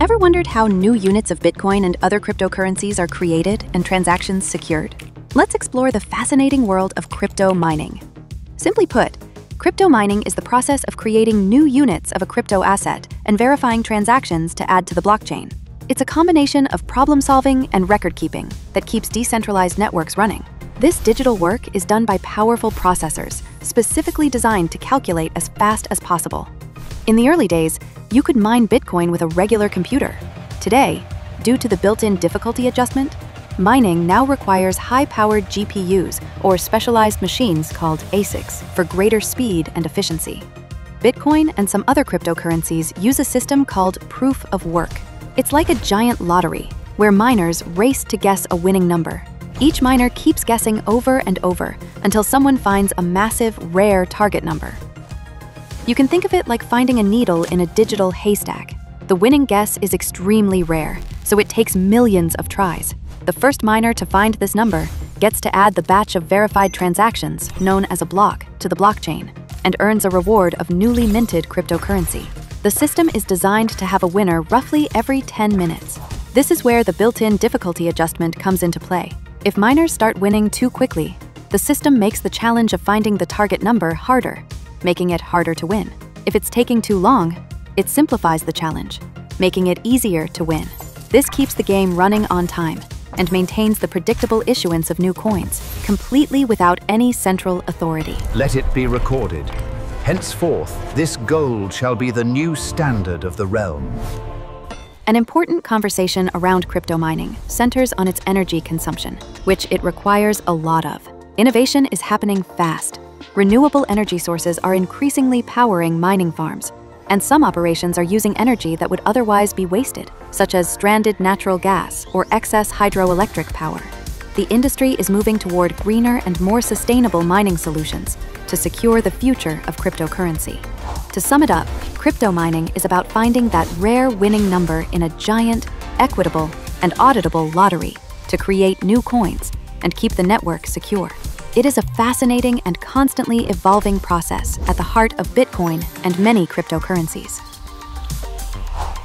Ever wondered how new units of Bitcoin and other cryptocurrencies are created and transactions secured? Let's explore the fascinating world of crypto mining. Simply put, crypto mining is the process of creating new units of a crypto asset and verifying transactions to add to the blockchain. It's a combination of problem solving and record keeping that keeps decentralized networks running. This digital work is done by powerful processors, specifically designed to calculate as fast as possible. In the early days, you could mine Bitcoin with a regular computer. Today, due to the built-in difficulty adjustment, mining now requires high-powered GPUs or specialized machines called ASICs for greater speed and efficiency. Bitcoin and some other cryptocurrencies use a system called proof of work. It's like a giant lottery, where miners race to guess a winning number. Each miner keeps guessing over and over until someone finds a massive, rare target number. You can think of it like finding a needle in a digital haystack. The winning guess is extremely rare, so it takes millions of tries. The first miner to find this number gets to add the batch of verified transactions, known as a block, to the blockchain, and earns a reward of newly minted cryptocurrency. The system is designed to have a winner roughly every 10 minutes. This is where the built-in difficulty adjustment comes into play. If miners start winning too quickly, the system makes the challenge of finding the target number harder, making it harder to win. If it's taking too long, it simplifies the challenge, making it easier to win. This keeps the game running on time and maintains the predictable issuance of new coins, completely without any central authority. Let it be recorded. Henceforth, this gold shall be the new standard of the realm. An important conversation around crypto mining centers on its energy consumption, which it requires a lot of. Innovation is happening fast, renewable energy sources are increasingly powering mining farms, and some operations are using energy that would otherwise be wasted, such as stranded natural gas or excess hydroelectric power. The industry is moving toward greener and more sustainable mining solutions to secure the future of cryptocurrency. To sum it up, crypto mining is about finding that rare winning number in a giant, equitable, and auditable lottery to create new coins and keep the network secure. It is a fascinating and constantly evolving process at the heart of Bitcoin and many cryptocurrencies.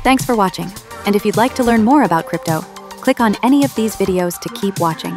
Thanks for watching, and if you'd like to learn more about crypto, click on any of these videos to keep watching.